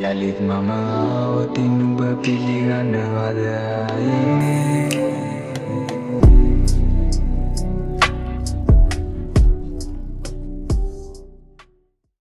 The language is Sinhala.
යළිත් මම ආවොතින් නුඹ පිළිගන්නවදයි